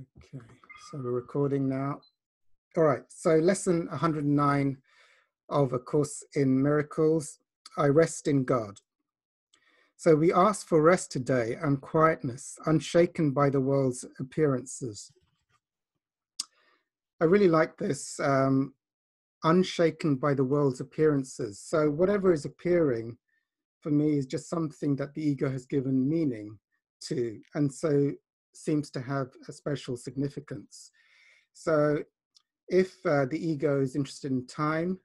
Okay, so we're recording now. All right, so lesson 109 of A Course in Miracles I rest in God. So we ask for rest today and quietness, unshaken by the world's appearances. I really like this um, unshaken by the world's appearances. So whatever is appearing for me is just something that the ego has given meaning to. And so seems to have a special significance. So if uh, the ego is interested in time,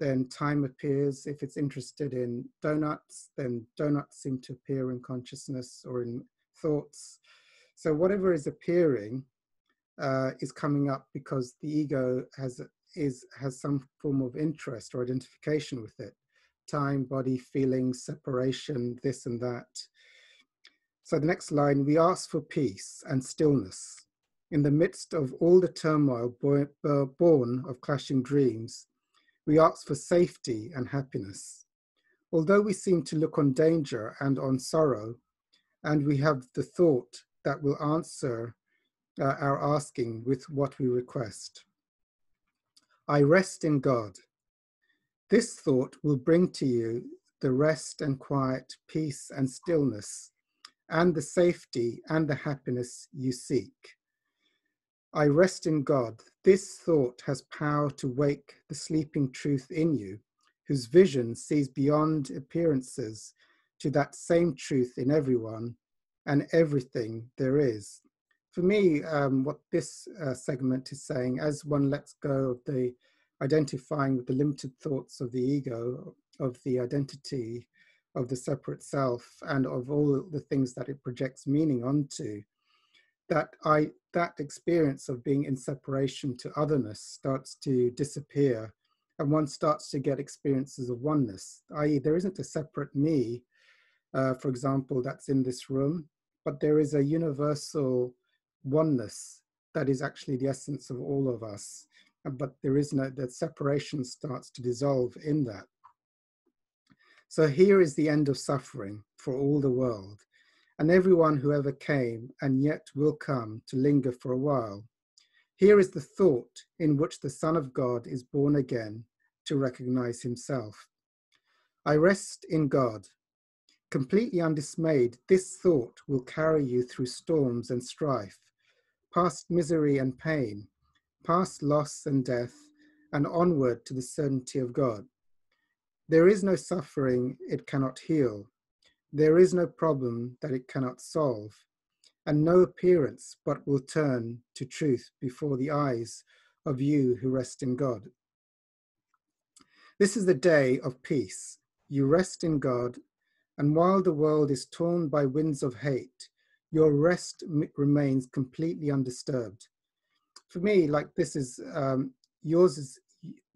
then time appears. If it's interested in donuts, then donuts seem to appear in consciousness or in thoughts. So whatever is appearing uh, is coming up because the ego has is has some form of interest or identification with it. Time, body, feelings, separation, this and that. So the next line, we ask for peace and stillness. In the midst of all the turmoil born of clashing dreams, we ask for safety and happiness. Although we seem to look on danger and on sorrow, and we have the thought that will answer uh, our asking with what we request. I rest in God. This thought will bring to you the rest and quiet, peace and stillness and the safety and the happiness you seek. I rest in God. This thought has power to wake the sleeping truth in you, whose vision sees beyond appearances to that same truth in everyone and everything there is. For me, um, what this uh, segment is saying, as one lets go of the identifying with the limited thoughts of the ego, of the identity, of the separate self and of all the things that it projects meaning onto that i that experience of being in separation to otherness starts to disappear and one starts to get experiences of oneness i.e there isn't a separate me uh, for example that's in this room but there is a universal oneness that is actually the essence of all of us but there is no that separation starts to dissolve in that so here is the end of suffering for all the world, and everyone who ever came and yet will come to linger for a while. Here is the thought in which the Son of God is born again to recognize himself. I rest in God. Completely undismayed, this thought will carry you through storms and strife, past misery and pain, past loss and death, and onward to the certainty of God. There is no suffering it cannot heal. There is no problem that it cannot solve, and no appearance but will turn to truth before the eyes of you who rest in God. This is the day of peace. You rest in God, and while the world is torn by winds of hate, your rest remains completely undisturbed. For me, like this is um, yours is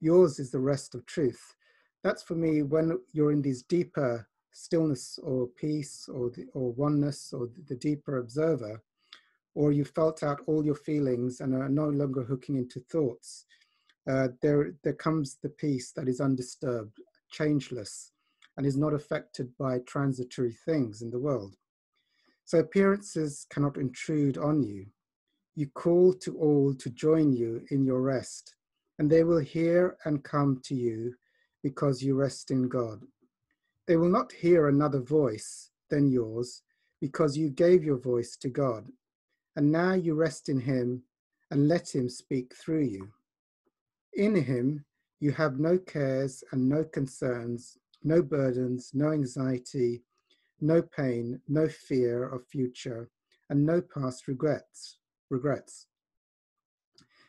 yours is the rest of truth that's for me when you're in these deeper stillness or peace or the, or oneness or the, the deeper observer, or you felt out all your feelings and are no longer hooking into thoughts. Uh, there, there comes the peace that is undisturbed, changeless, and is not affected by transitory things in the world. So appearances cannot intrude on you. You call to all to join you in your rest, and they will hear and come to you because you rest in God. They will not hear another voice than yours because you gave your voice to God. And now you rest in Him and let Him speak through you. In Him, you have no cares and no concerns, no burdens, no anxiety, no pain, no fear of future, and no past regrets. regrets.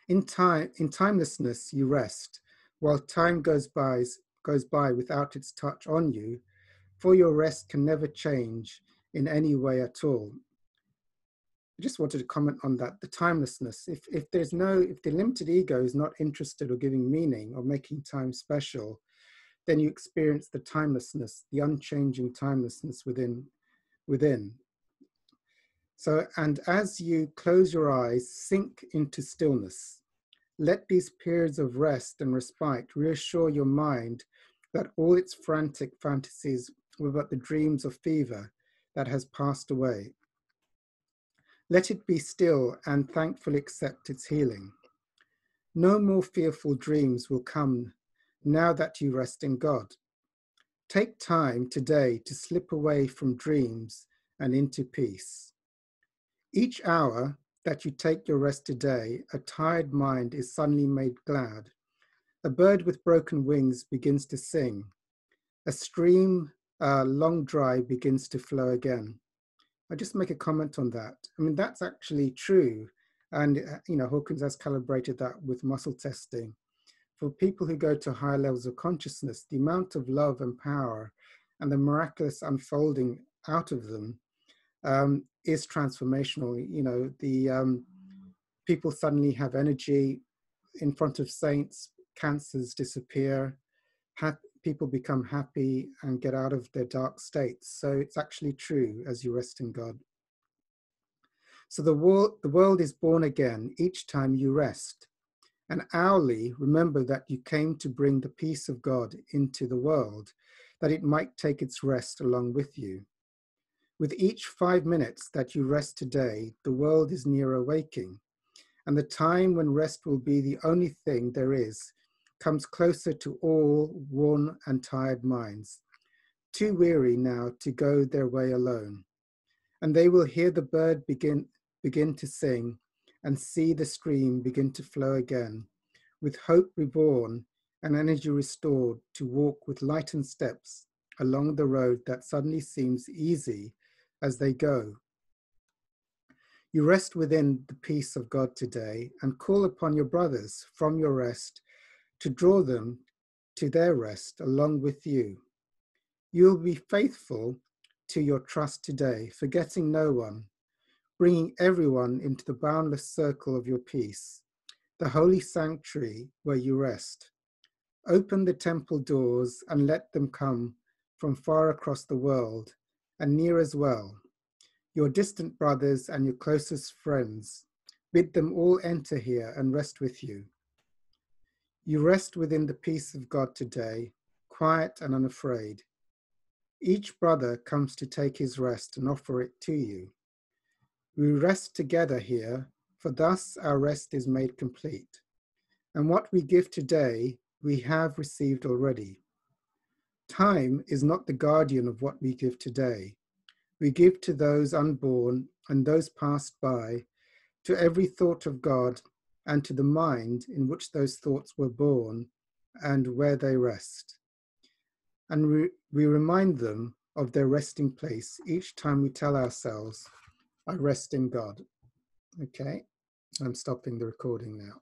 In time, in timelessness, you rest, while time goes by, goes by without its touch on you, for your rest can never change in any way at all. I just wanted to comment on that, the timelessness. If, if there's no, if the limited ego is not interested or giving meaning or making time special, then you experience the timelessness, the unchanging timelessness within, within. So, and as you close your eyes, sink into stillness. Let these periods of rest and respite reassure your mind that all its frantic fantasies were but the dreams of fever that has passed away. Let it be still and thankfully accept its healing. No more fearful dreams will come now that you rest in God. Take time today to slip away from dreams and into peace. Each hour that you take your rest today, a tired mind is suddenly made glad. A bird with broken wings begins to sing. A stream uh, long dry begins to flow again. I just make a comment on that. I mean, that's actually true. And, uh, you know, Hawkins has calibrated that with muscle testing. For people who go to higher levels of consciousness, the amount of love and power and the miraculous unfolding out of them um, is transformational. You know, the um, people suddenly have energy in front of saints, cancers disappear, people become happy and get out of their dark states. So it's actually true as you rest in God. So the world, the world is born again each time you rest. And hourly, remember that you came to bring the peace of God into the world, that it might take its rest along with you. With each five minutes that you rest today, the world is nearer waking, and the time when rest will be the only thing there is comes closer to all worn and tired minds, too weary now to go their way alone. And they will hear the bird begin, begin to sing and see the stream begin to flow again, with hope reborn and energy restored to walk with lightened steps along the road that suddenly seems easy as they go. You rest within the peace of God today and call upon your brothers from your rest to draw them to their rest along with you. You will be faithful to your trust today, forgetting no one, bringing everyone into the boundless circle of your peace, the holy sanctuary where you rest. Open the temple doors and let them come from far across the world and near as well. Your distant brothers and your closest friends, bid them all enter here and rest with you. You rest within the peace of God today, quiet and unafraid. Each brother comes to take his rest and offer it to you. We rest together here, for thus our rest is made complete. And what we give today, we have received already. Time is not the guardian of what we give today. We give to those unborn and those passed by, to every thought of God and to the mind in which those thoughts were born and where they rest. And we, remind them of their resting place each time we tell ourselves, I rest in God. Okay, I'm stopping the recording now.